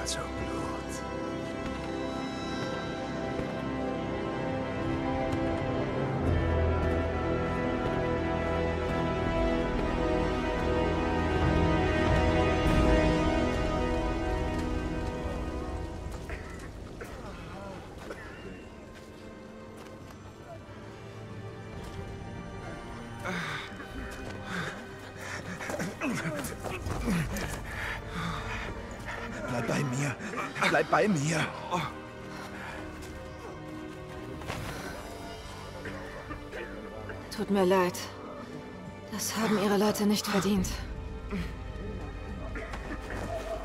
Also Blut. Bleib Bleib bei mir. Tut mir leid. Das haben ihre Leute nicht verdient.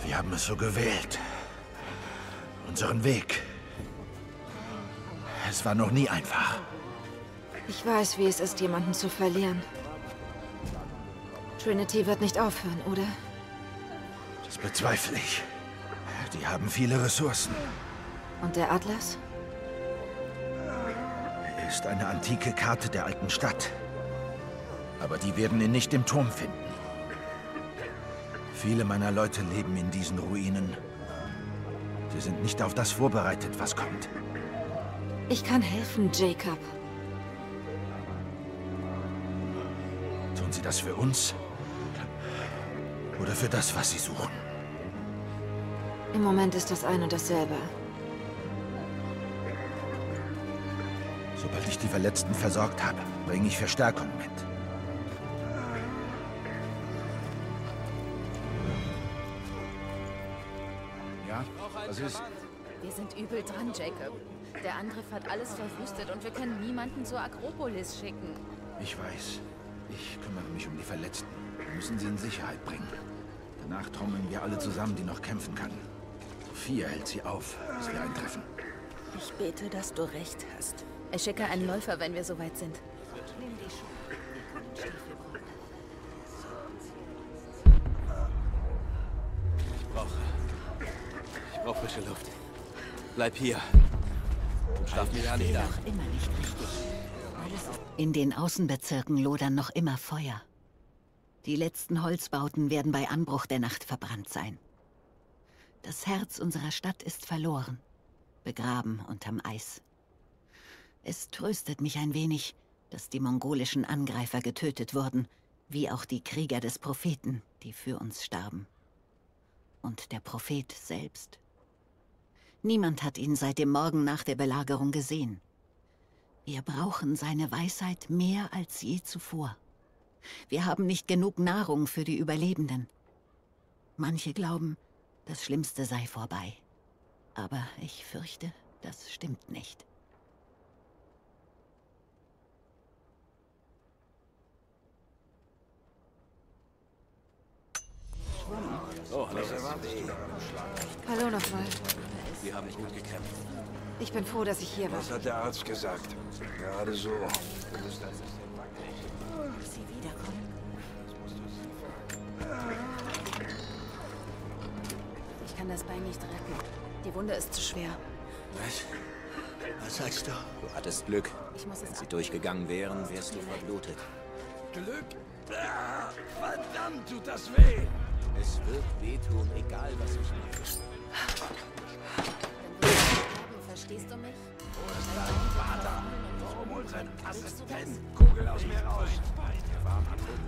Wir haben es so gewählt. Unseren Weg. Es war noch nie einfach. Ich weiß, wie es ist, jemanden zu verlieren. Trinity wird nicht aufhören, oder? Das bezweifle ich. Die haben viele Ressourcen. Und der Atlas? Er ist eine antike Karte der alten Stadt. Aber die werden ihn nicht im Turm finden. Viele meiner Leute leben in diesen Ruinen. Sie sind nicht auf das vorbereitet, was kommt. Ich kann helfen, Jacob. Tun sie das für uns? Oder für das, was sie suchen? Im Moment ist das ein und dasselbe. Sobald ich die Verletzten versorgt habe, bringe ich Verstärkung mit. Ja? Was ist? Wir sind übel dran, Jacob. Der Angriff hat alles verwüstet und wir können niemanden zur Akropolis schicken. Ich weiß. Ich kümmere mich um die Verletzten. Wir müssen sie in Sicherheit bringen. Danach trommeln wir alle zusammen, die noch kämpfen können. Sophia hält sie auf, bis wir eintreffen. Ich bete, dass du recht hast. Ich schicke einen Läufer, wenn wir soweit sind. Ich brauche. Ich brauche frische Luft. Bleib hier. Und schlaf mir immer nicht. In den Außenbezirken lodern noch immer Feuer. Die letzten Holzbauten werden bei Anbruch der Nacht verbrannt sein. Das Herz unserer Stadt ist verloren, begraben unterm Eis. Es tröstet mich ein wenig, dass die mongolischen Angreifer getötet wurden, wie auch die Krieger des Propheten, die für uns starben. Und der Prophet selbst. Niemand hat ihn seit dem Morgen nach der Belagerung gesehen. Wir brauchen seine Weisheit mehr als je zuvor. Wir haben nicht genug Nahrung für die Überlebenden. Manche glauben, das Schlimmste sei vorbei. Aber ich fürchte, das stimmt nicht. Oh, hallo. Hallo nochmal. Sie haben gut gekämpft. Ich bin froh, dass ich hier war. Was hat der Arzt gesagt? Gerade so. Sie wiederkommen. Kann das Bein nicht retten. Die Wunde ist zu schwer. Was? Was sagst du? Du hattest Glück. Ich muss es Wenn sie durchgegangen wären, wärst du verblutet. Glück? Ah, verdammt, tut das weh! Es wird wehtun, egal was ich mache. Wenn wir sterben, verstehst du mich? Wo ist dein Vater? Warum holt sein Assistent Kugel aus mir raus? Er war am Anruf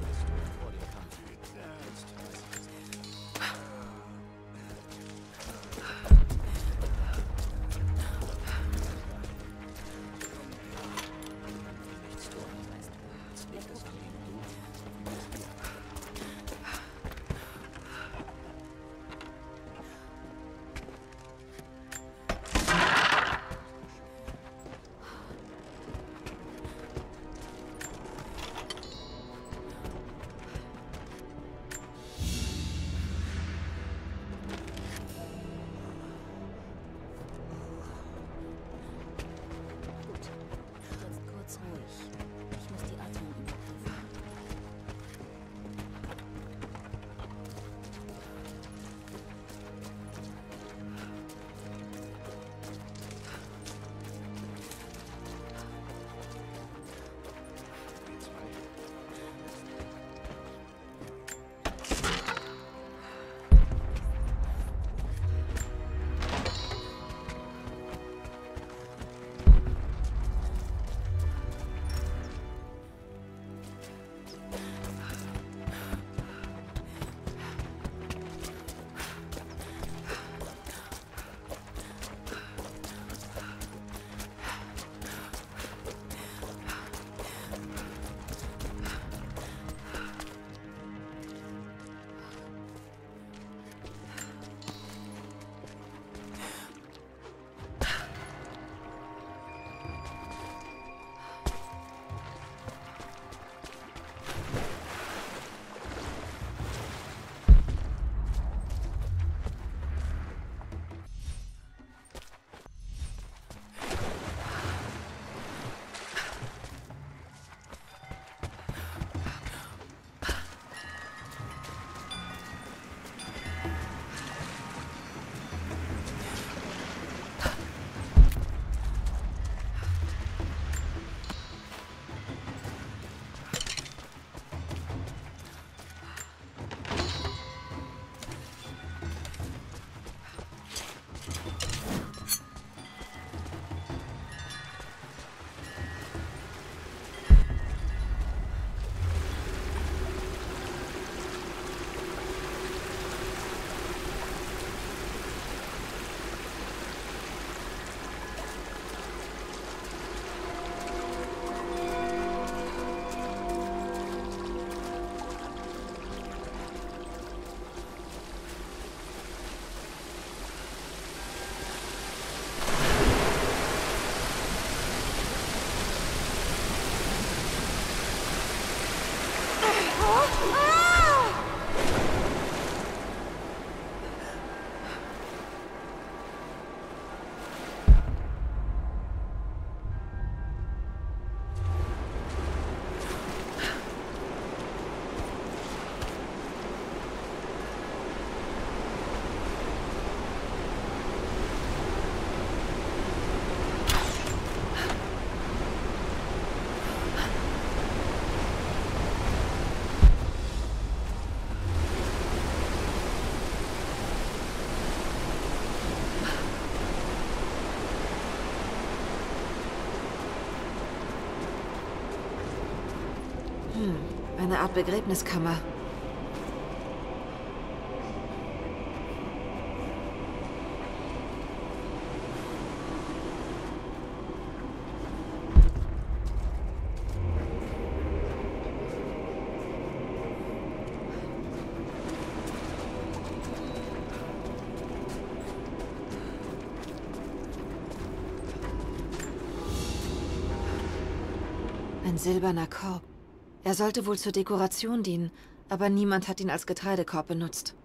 Ah! Eine Art Begräbniskammer. Ein silberner Korb. Er sollte wohl zur Dekoration dienen, aber niemand hat ihn als Getreidekorb benutzt.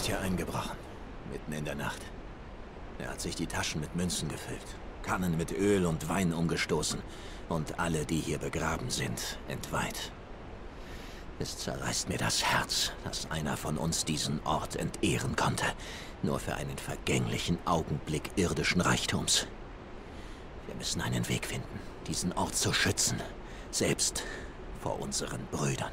Ist hier eingebrochen. Mitten in der Nacht. Er hat sich die Taschen mit Münzen gefüllt, Kannen mit Öl und Wein umgestoßen und alle, die hier begraben sind, entweiht. Es zerreißt mir das Herz, dass einer von uns diesen Ort entehren konnte, nur für einen vergänglichen Augenblick irdischen Reichtums. Wir müssen einen Weg finden, diesen Ort zu schützen, selbst vor unseren Brüdern.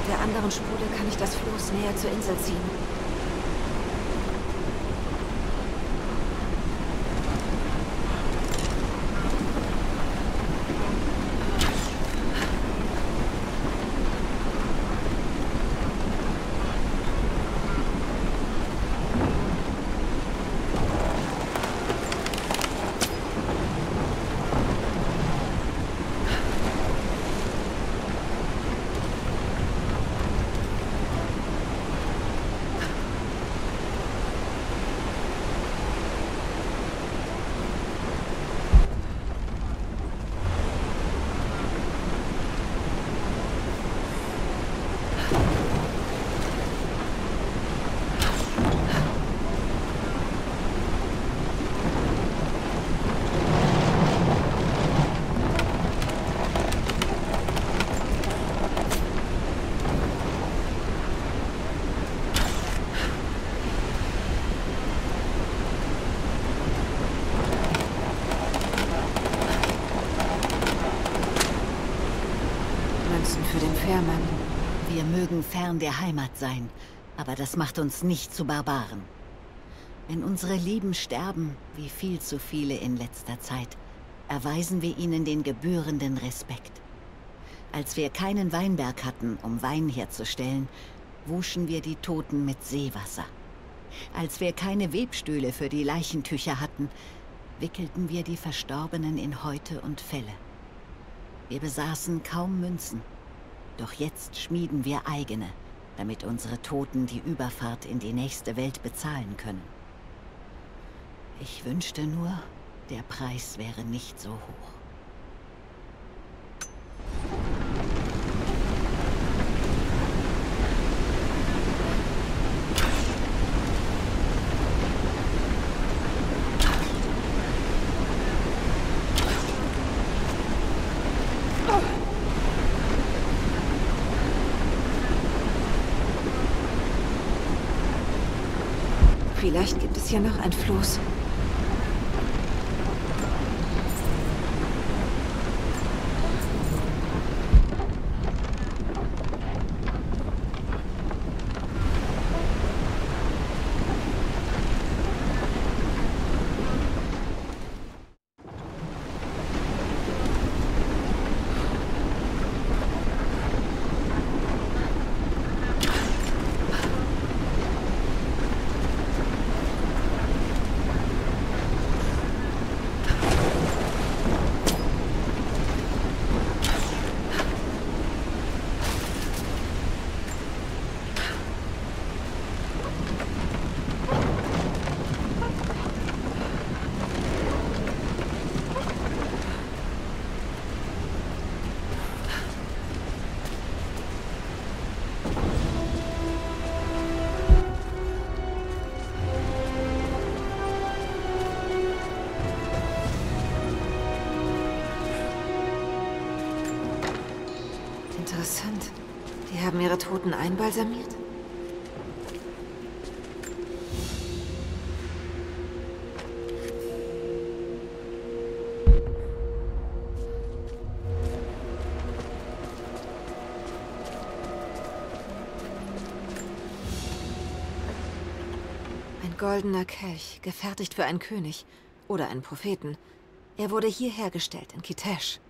Mit der anderen Spule kann näher zur Insel ziehen. Münzen für den Fährmann. Wir mögen fern der Heimat sein, aber das macht uns nicht zu Barbaren. Wenn unsere Lieben sterben, wie viel zu viele in letzter Zeit, erweisen wir ihnen den gebührenden Respekt. Als wir keinen Weinberg hatten, um Wein herzustellen, wuschen wir die Toten mit Seewasser. Als wir keine Webstühle für die Leichentücher hatten, wickelten wir die Verstorbenen in Häute und Felle. Wir besaßen kaum Münzen, doch jetzt schmieden wir eigene, damit unsere Toten die Überfahrt in die nächste Welt bezahlen können. Ich wünschte nur, der Preis wäre nicht so hoch. Vielleicht gibt es hier noch ein Floß. Einbalsamiert? Ein goldener Kelch, gefertigt für einen König oder einen Propheten. Er wurde hier hergestellt, in Kitesh.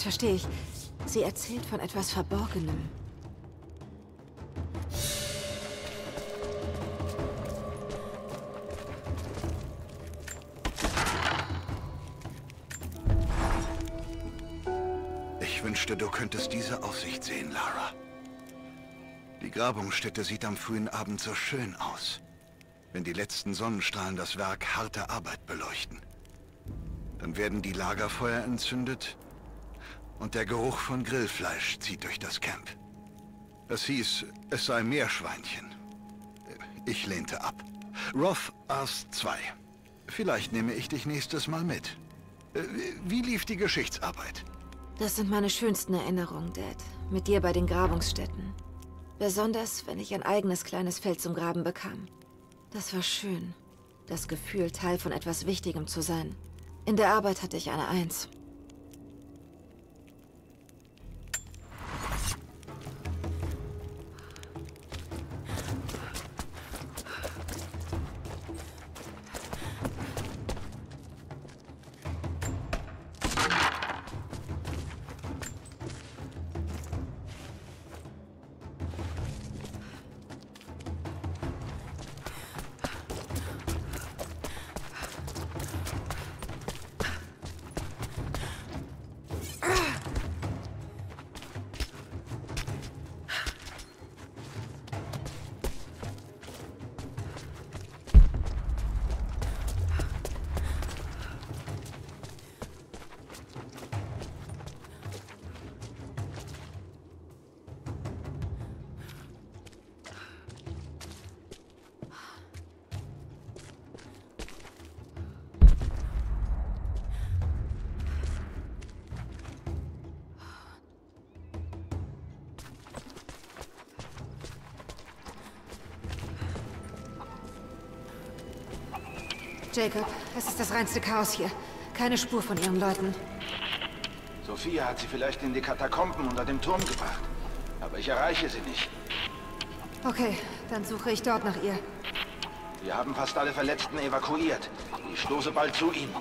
Jetzt verstehe ich. Sie erzählt von etwas Verborgenem. Ich wünschte, du könntest diese Aussicht sehen, Lara. Die Grabungsstätte sieht am frühen Abend so schön aus, wenn die letzten Sonnenstrahlen das Werk harte Arbeit beleuchten. Dann werden die Lagerfeuer entzündet und der Geruch von Grillfleisch zieht durch das Camp. Es hieß, es sei Meerschweinchen. Ich lehnte ab. Roth aß zwei. Vielleicht nehme ich dich nächstes Mal mit. Wie lief die Geschichtsarbeit? Das sind meine schönsten Erinnerungen, Dad. Mit dir bei den Grabungsstätten. Besonders, wenn ich ein eigenes kleines Feld zum Graben bekam. Das war schön. Das Gefühl, Teil von etwas Wichtigem zu sein. In der Arbeit hatte ich eine Eins. Jacob, es ist das reinste Chaos hier. Keine Spur von ihren Leuten. Sophia hat sie vielleicht in die Katakomben unter dem Turm gebracht. Aber ich erreiche sie nicht. Okay, dann suche ich dort nach ihr. Wir haben fast alle Verletzten evakuiert. Ich stoße bald zu ihnen.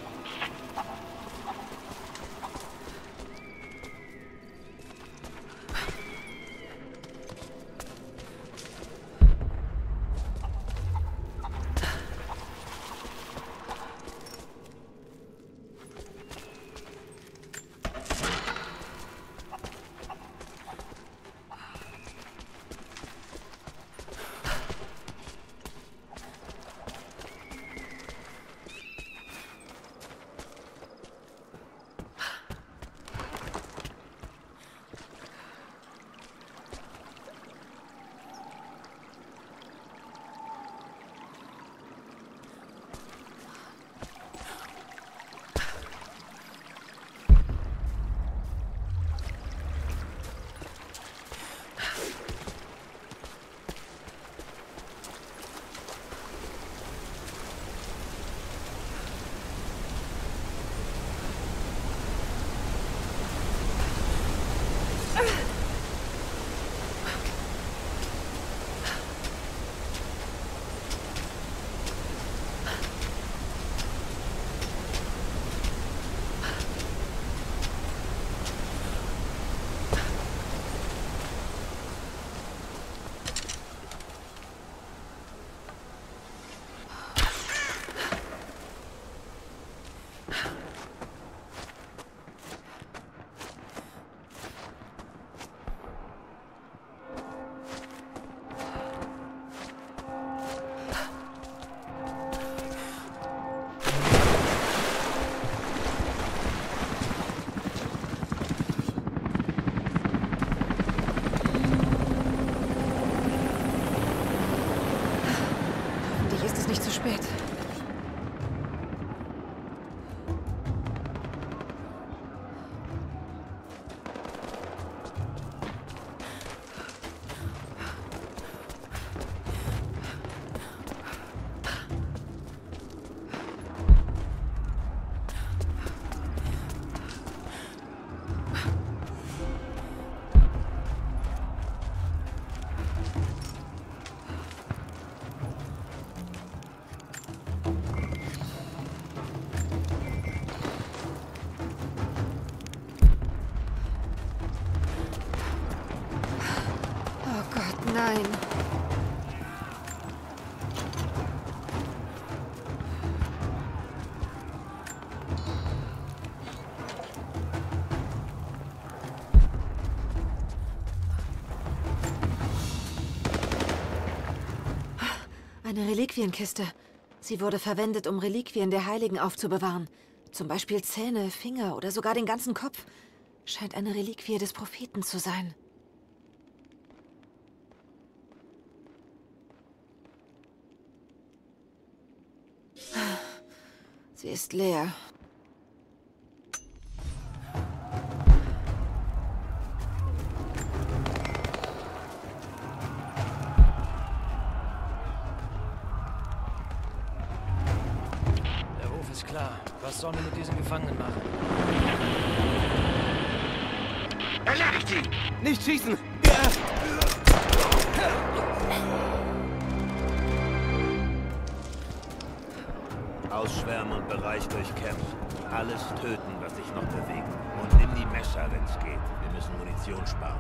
Eine Reliquienkiste. Sie wurde verwendet, um Reliquien der Heiligen aufzubewahren. Zum Beispiel Zähne, Finger oder sogar den ganzen Kopf. Scheint eine Reliquie des Propheten zu sein. Sie ist leer. Erledigt sie! Nicht schießen! Ausschwärmen und Bereich durchkämpfen. Alles töten, was sich noch bewegt. Und nimm die Messer, wenn's geht. Wir müssen Munition sparen.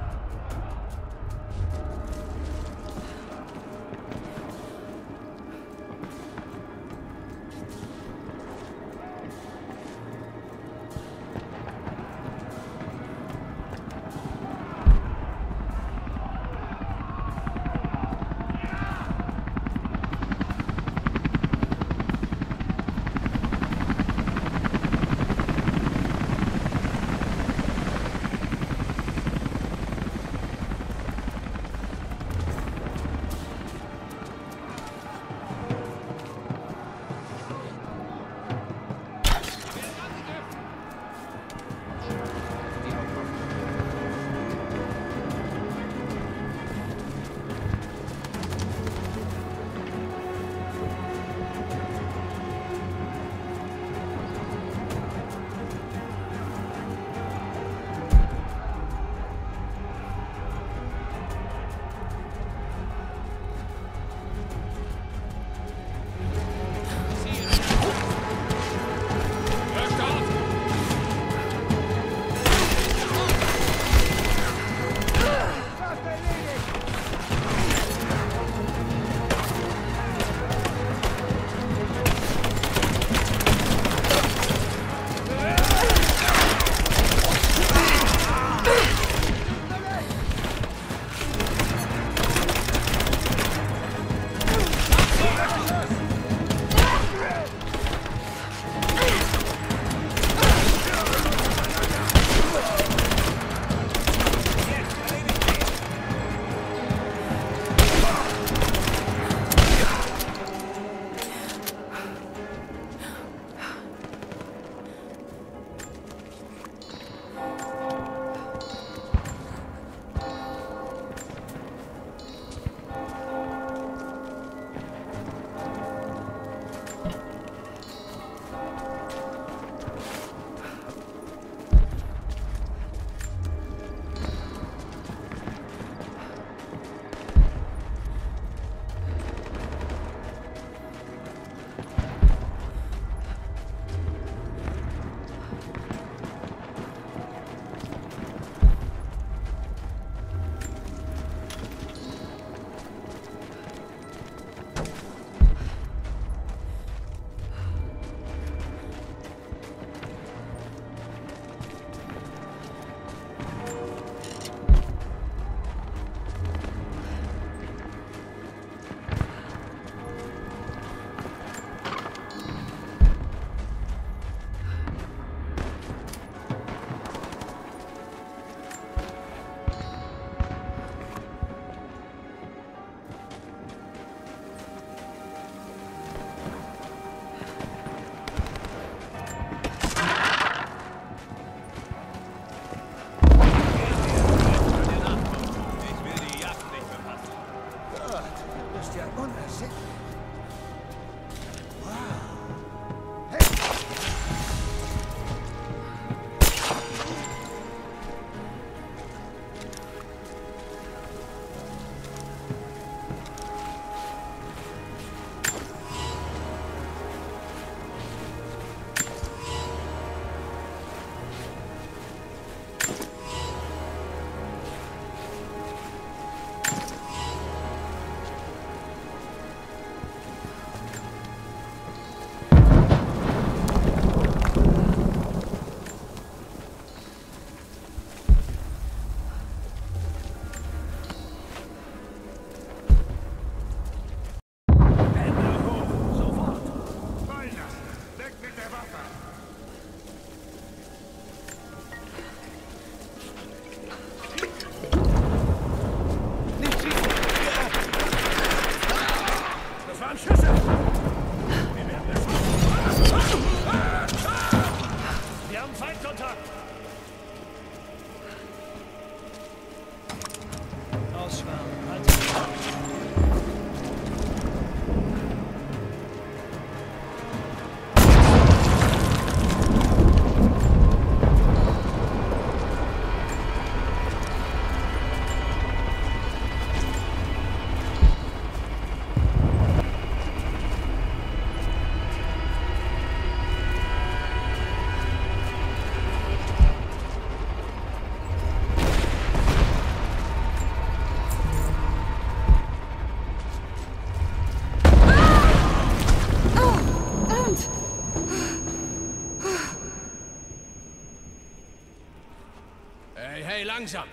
Langsam!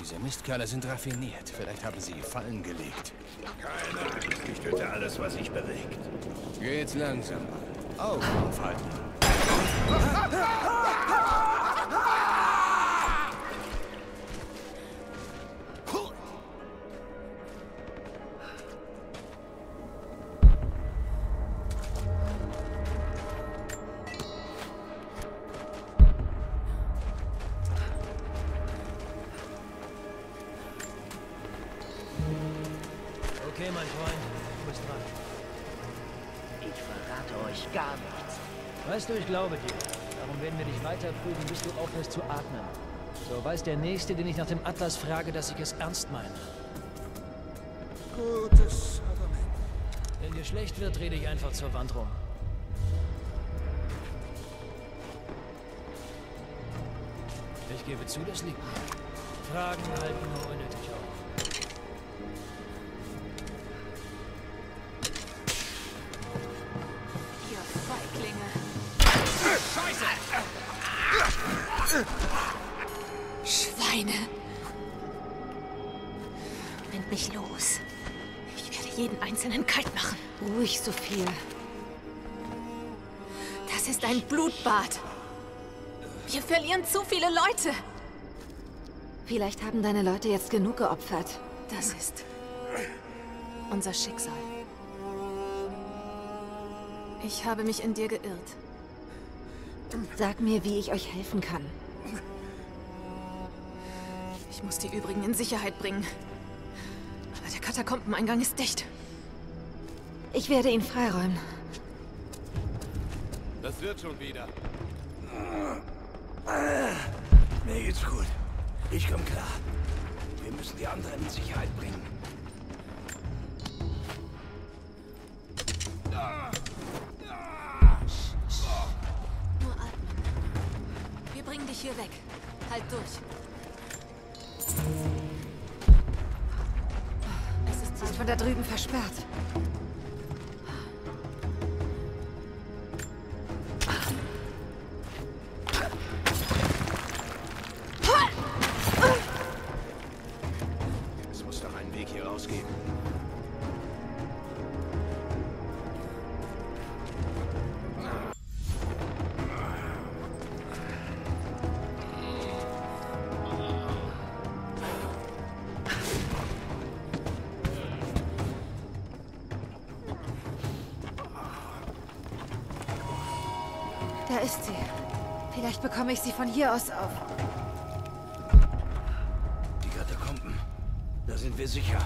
Diese Mistkerle sind raffiniert. Vielleicht haben sie Fallen gelegt. Keine Angst, ich töte alles, was sich bewegt. Geht's langsam. Augen aufhalten. Weißt du, ich glaube dir. Darum werden wir dich weiter prüfen, bis du aufhörst zu atmen. So weiß der Nächste, den ich nach dem Atlas frage, dass ich es ernst meine. Gutes Argument. Wenn dir schlecht wird, rede ich einfach zur Wand rum. Ich gebe zu, das liegt mir. Fragen halten nur unnötig auf. Ruhig, Sophia. Das ist ein Blutbad. Wir verlieren zu viele Leute. Vielleicht haben deine Leute jetzt genug geopfert. Das ist unser Schicksal. Ich habe mich in dir geirrt. Sag mir, wie ich euch helfen kann. Ich muss die übrigen in Sicherheit bringen. Aber der Katakombeneingang ist dicht. Ich werde ihn freiräumen. Das wird schon wieder. Mir geht's gut. Ich komm klar. Wir müssen die anderen in Sicherheit bringen. Nur atmen. Wir bringen dich hier weg. Halt durch. Es ist sie von da drüben versperrt. Bekomme ich sie von hier aus auf. Die Katakomben. Da sind wir sicher.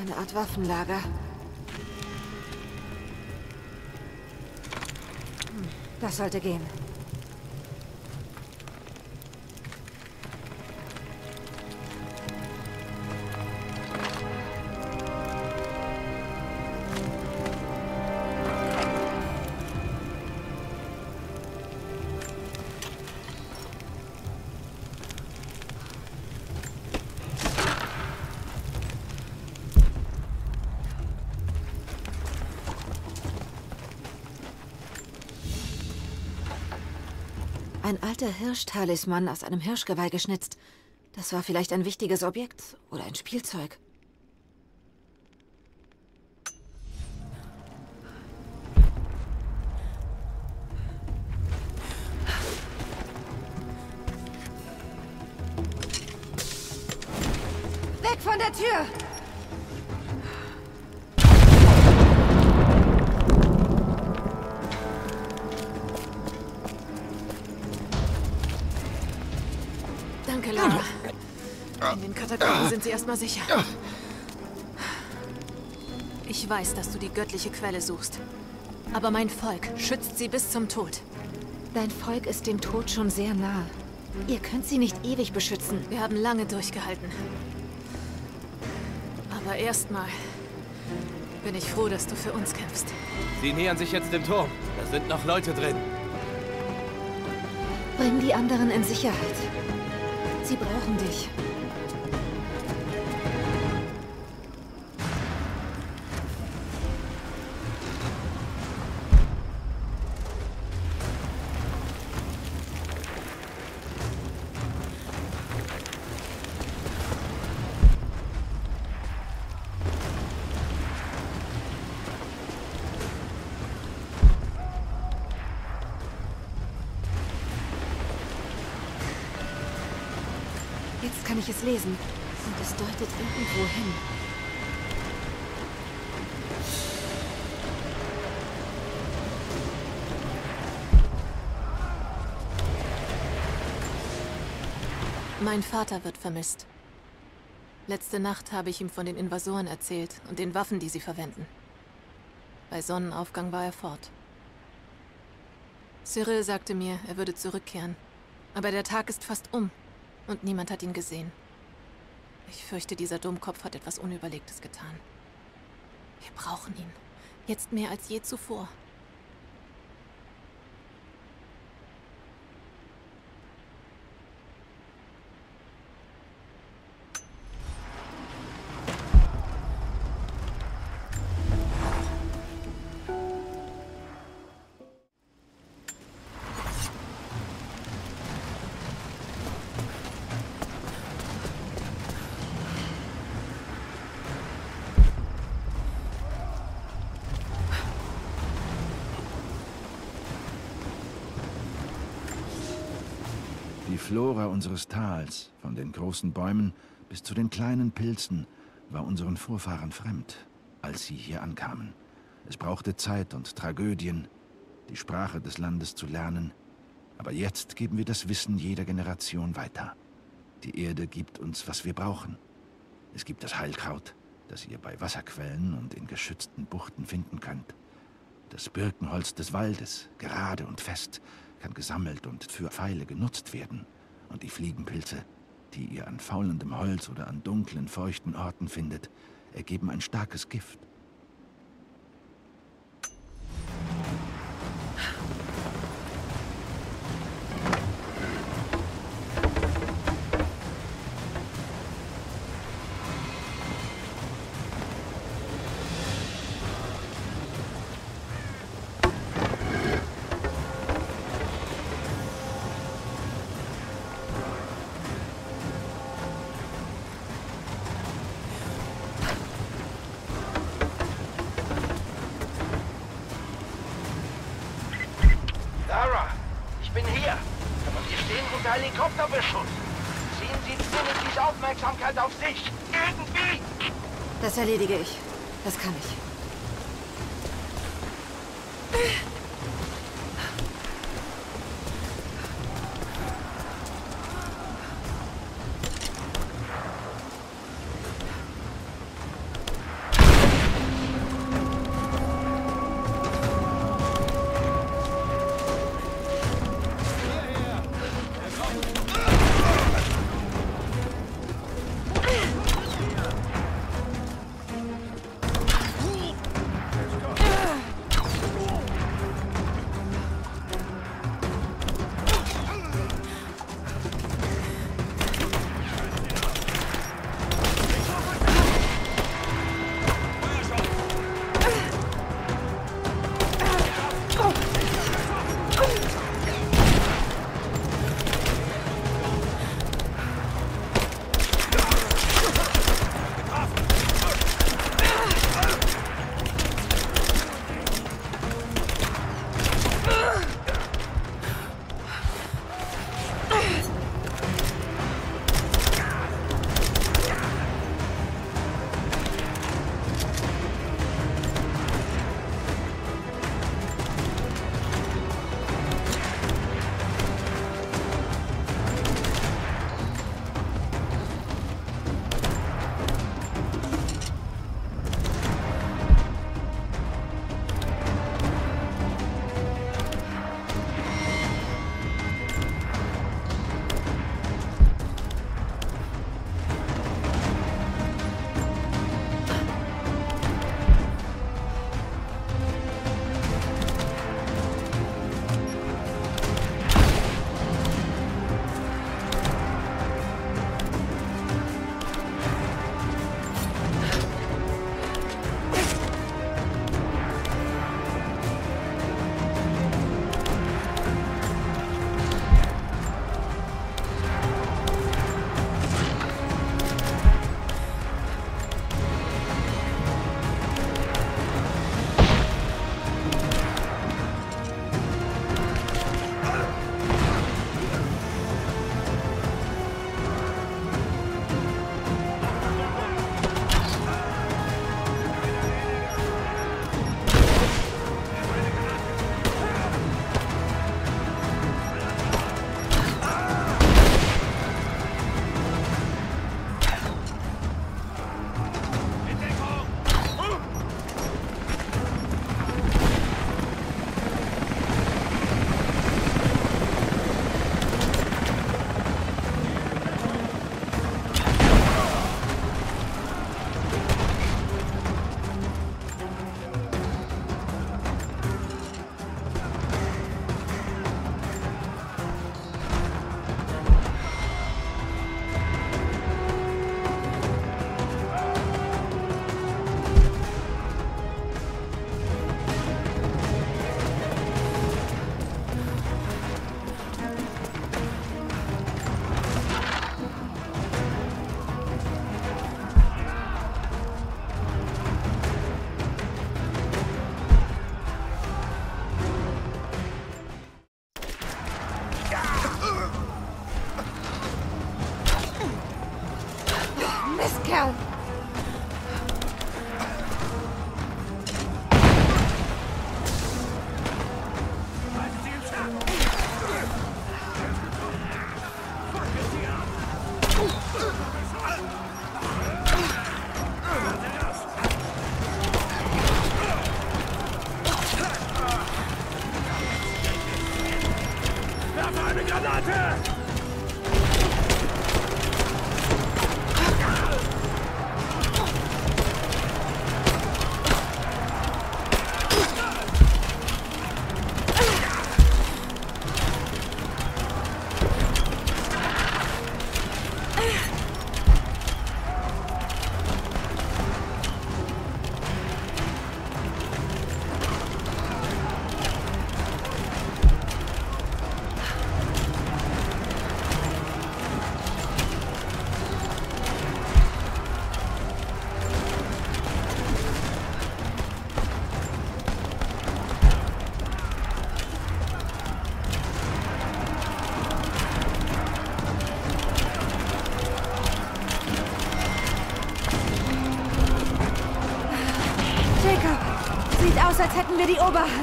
Eine Art Waffenlager. Hm, Das sollte gehen. Alter Hirschtalisman aus einem Hirschgeweih geschnitzt. Das war vielleicht ein wichtiges Objekt oder ein Spielzeug. Sie erstmal sicher. Ich weiß, dass du die göttliche Quelle suchst. Aber mein Volk schützt sie bis zum Tod. Dein Volk ist dem Tod schon sehr nah. Ihr könnt sie nicht ewig beschützen. Wir haben lange durchgehalten. Aber erstmal bin ich froh, dass du für uns kämpfst. Sie nähern sich jetzt dem Turm. Da sind noch Leute drin. Bring die anderen in Sicherheit. Sie brauchen dich. Kann ich es lesen. Und es deutet irgendwo hin. Mein Vater wird vermisst. Letzte Nacht habe ich ihm von den Invasoren erzählt und den Waffen, die sie verwenden. Bei Sonnenaufgang war er fort. Cyril sagte mir, er würde zurückkehren. Aber der Tag ist fast um und niemand hat ihn gesehen. Ich fürchte, dieser Dummkopf hat etwas Unüberlegtes getan. Wir brauchen ihn. Jetzt mehr als je zuvor. Flora unseres Tals, von den großen Bäumen bis zu den kleinen Pilzen, war unseren Vorfahren fremd, als sie hier ankamen. Es brauchte Zeit und Tragödien, die Sprache des Landes zu lernen. Aber jetzt geben wir das Wissen jeder Generation weiter. Die Erde gibt uns, was wir brauchen. Es gibt das Heilkraut, das ihr bei Wasserquellen und in geschützten Buchten finden könnt. Das Birkenholz des Waldes, gerade und fest, kann gesammelt und für Pfeile genutzt werden. Und die Fliegenpilze, die ihr an faulendem Holz oder an dunklen, feuchten Orten findet, ergeben ein starkes Gift. Eine aus, als hätten wir die Oberhand.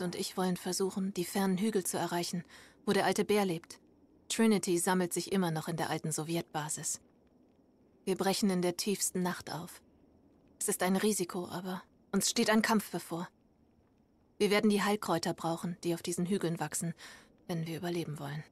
Und ich wollen versuchen, die fernen Hügel zu erreichen, wo der alte Bär lebt. Trinity sammelt sich immer noch in der alten Sowjetbasis. Wir brechen in der tiefsten Nacht auf. Es ist ein Risiko, aber uns steht ein Kampf bevor. Wir werden die Heilkräuter brauchen, die auf diesen Hügeln wachsen, wenn wir überleben wollen.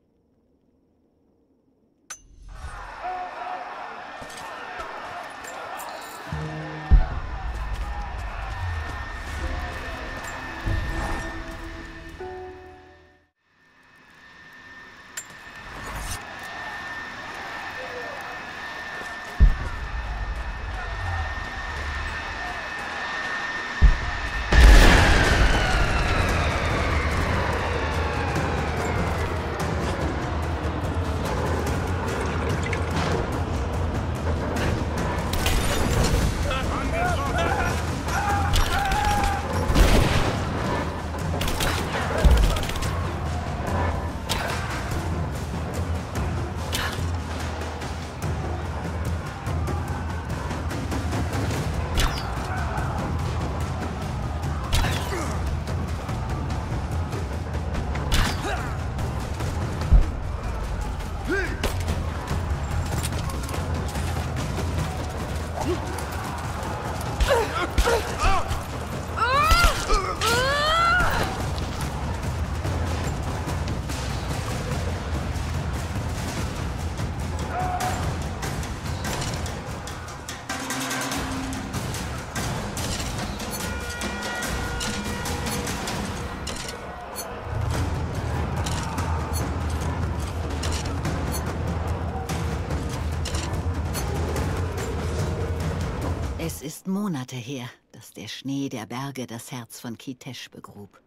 Es ist Monate her, dass der Schnee der Berge das Herz von Kitesh begrub.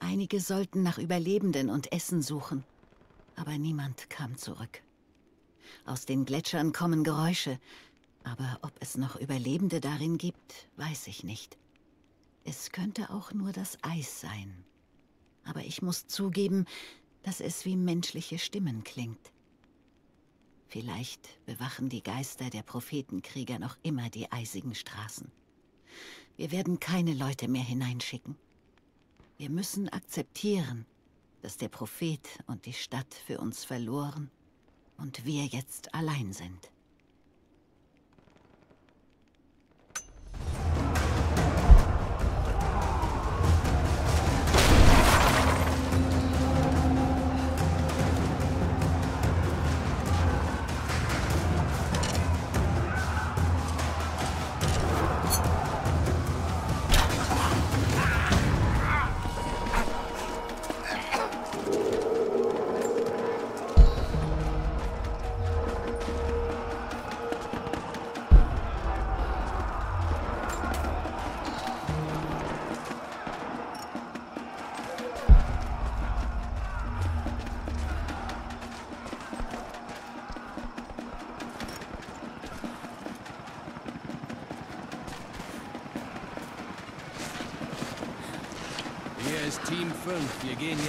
Einige sollten nach Überlebenden und Essen suchen, aber niemand kam zurück. Aus den Gletschern kommen Geräusche, aber ob es noch Überlebende darin gibt, weiß ich nicht. Es könnte auch nur das Eis sein. Aber ich muss zugeben, dass es wie menschliche Stimmen klingt. Vielleicht bewachen die Geister der Prophetenkrieger noch immer die eisigen Straßen. Wir werden keine Leute mehr hineinschicken. Wir müssen akzeptieren, dass der Prophet und die Stadt für uns verloren und wir jetzt allein sind.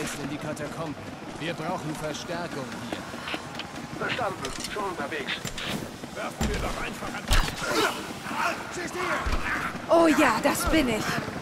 Jetzt in die Katakomben. Wir brauchen Verstärkung hier. Verstanden. Schon unterwegs. Werfen wir doch einfach an. Oh ja, das bin ich.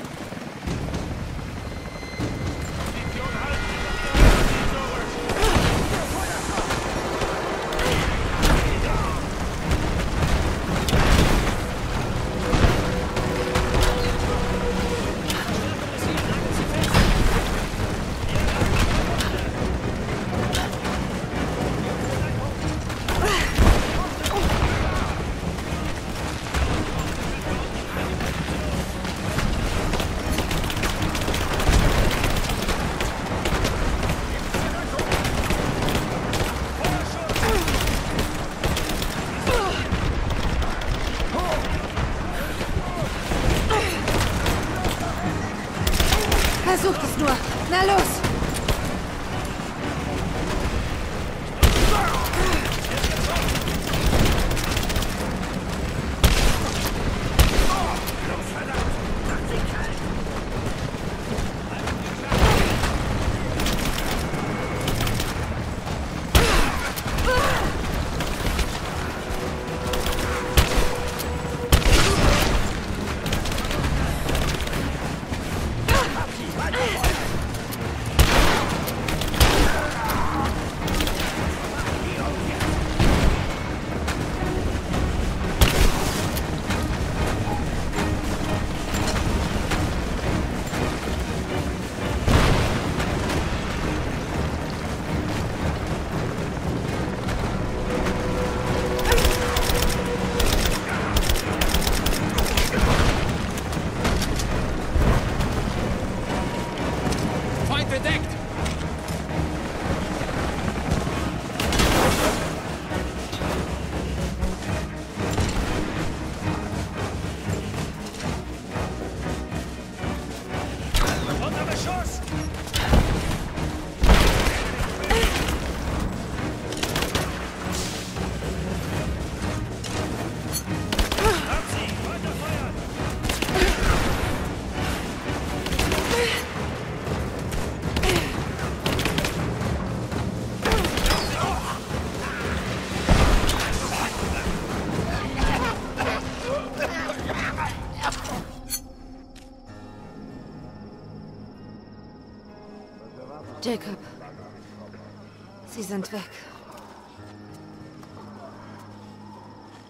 Sie sind weg.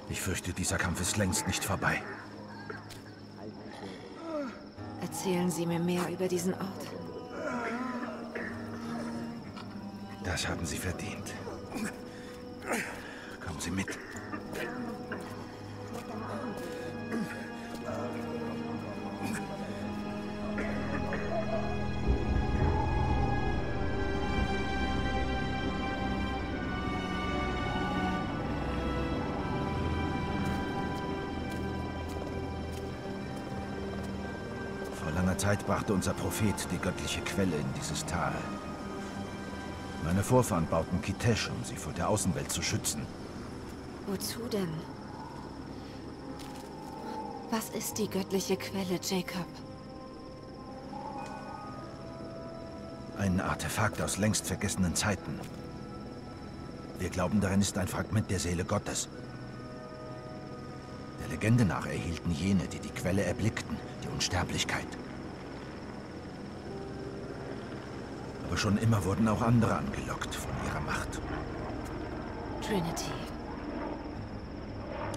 Ich fürchte, dieser Kampf ist längst nicht vorbei. Erzählen Sie mir mehr über diesen Ort. Zeit brachte unser Prophet die göttliche Quelle in dieses Tal. Meine Vorfahren bauten Kitesh, um sie vor der Außenwelt zu schützen. Wozu denn? Was ist die göttliche Quelle, Jacob? Ein Artefakt aus längst vergessenen Zeiten. Wir glauben, darin ist ein Fragment der Seele Gottes. Der Legende nach erhielten jene, die die Quelle erblickten, die Unsterblichkeit. Aber schon immer wurden auch andere angelockt von ihrer Macht. Trinity.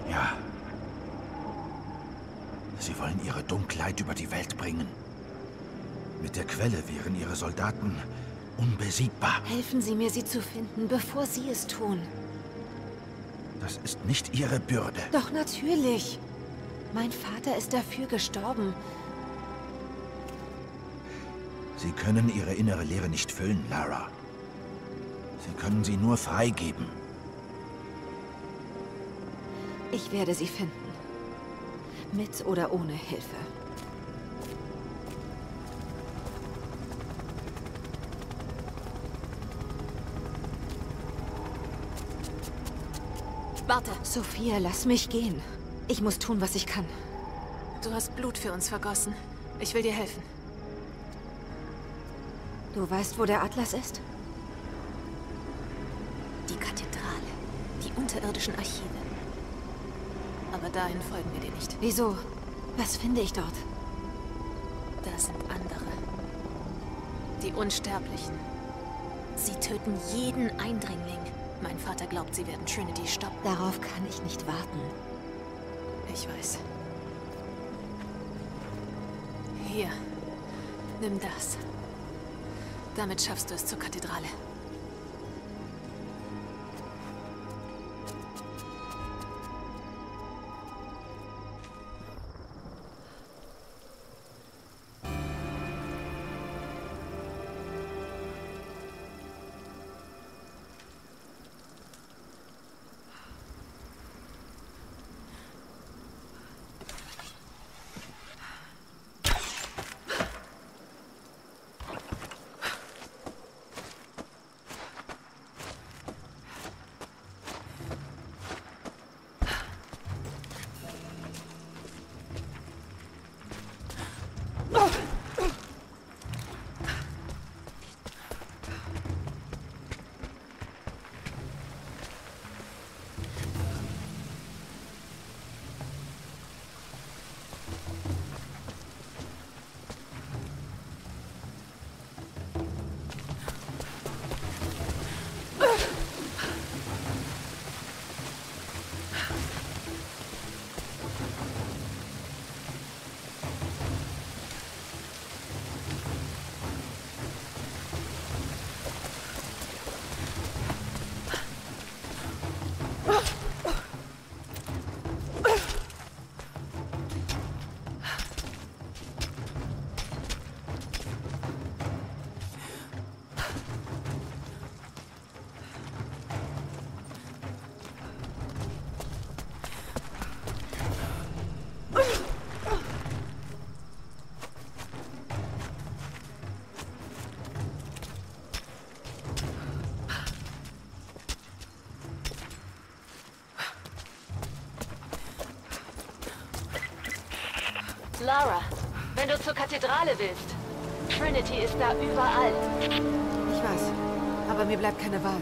Ja. Sie wollen ihre Dunkelheit über die Welt bringen. Mit der Quelle wären ihre Soldaten unbesiegbar. Helfen Sie mir, sie zu finden, bevor Sie es tun. Das ist nicht ihre Bürde. Doch natürlich. Mein Vater ist dafür gestorben. Sie können ihre innere Leere nicht füllen, Lara. Sie können sie nur freigeben. Ich werde sie finden. Mit oder ohne Hilfe. Warte, Sophia, lass mich gehen. Ich muss tun, was ich kann. du hast Blut für uns vergossen. Ich will dir helfen. Du weißt, wo der Atlas ist? Die Kathedrale. Die unterirdischen Archive. Aber dahin folgen wir dir nicht. Wieso? Was finde ich dort? Da sind andere. Die Unsterblichen. Sie töten jeden Eindringling. Mein Vater glaubt, sie werden Trinity stoppen. Darauf kann ich nicht warten. Ich weiß. Hier. Nimm das. Damit schaffst du es zur Kathedrale. Kathedrale willst. Trinity ist da überall. Ich weiß. Aber mir bleibt keine Wahl.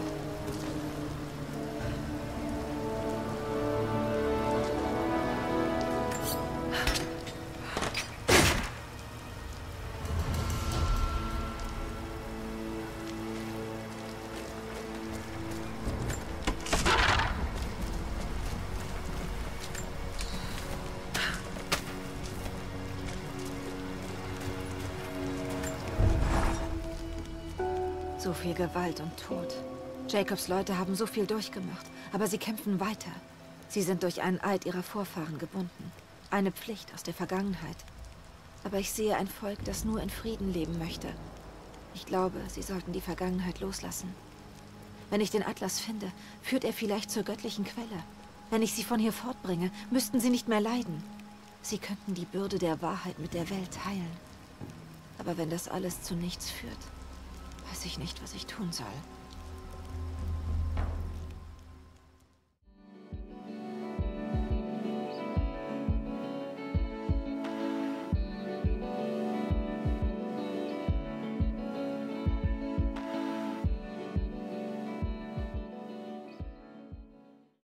Viel Gewalt und Tod. Jacobs Leute haben so viel durchgemacht, aber sie kämpfen weiter. Sie sind durch einen Eid ihrer Vorfahren gebunden. Eine Pflicht aus der Vergangenheit. Aber ich sehe ein Volk, das nur in Frieden leben möchte. Ich glaube, sie sollten die Vergangenheit loslassen. Wenn ich den Atlas finde, führt er vielleicht zur göttlichen Quelle. Wenn ich sie von hier fortbringe, müssten sie nicht mehr leiden. Sie könnten die Bürde der Wahrheit mit der Welt teilen. Aber wenn das alles zu nichts führt, weiß ich nicht, was ich tun soll.